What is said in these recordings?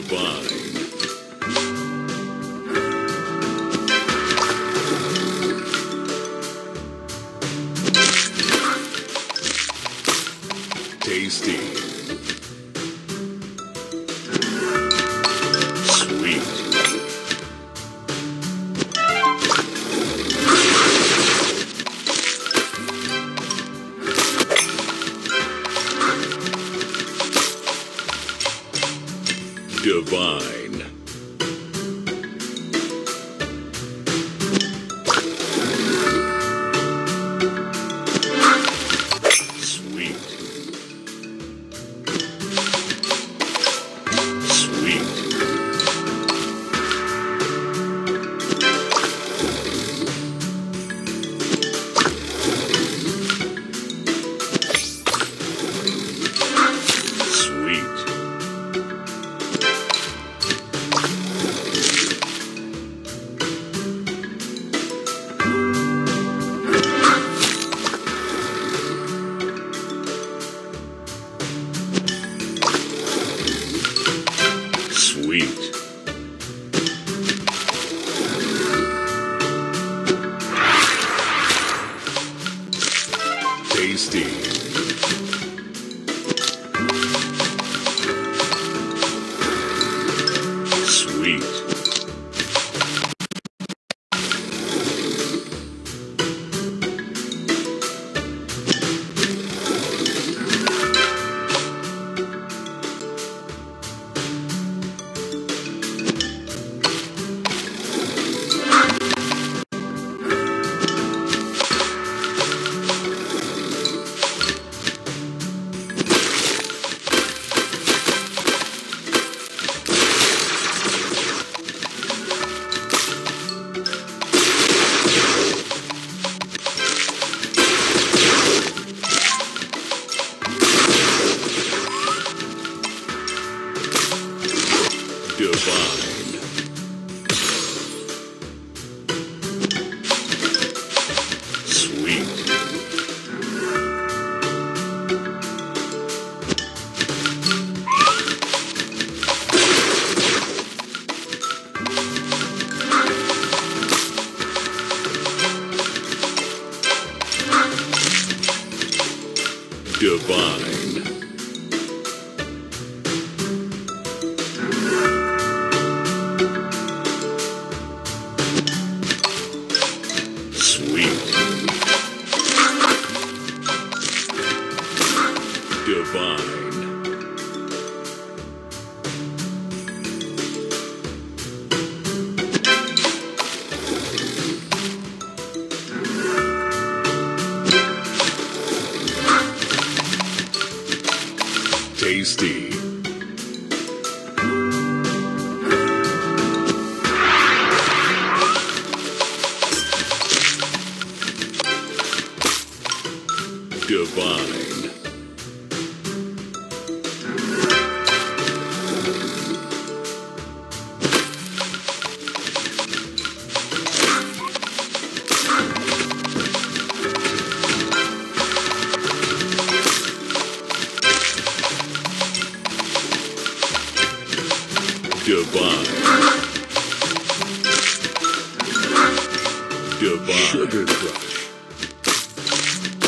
divine. Tasty. Divine. Divine. Tasty. Divine. Divine. Divine. Sugar Crush.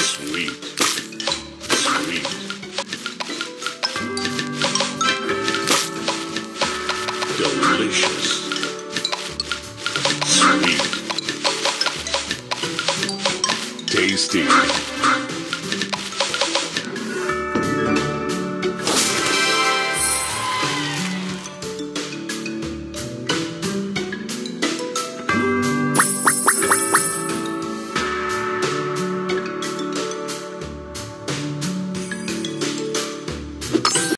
Sweet. Sweet. Delicious. Sweet. Tasty.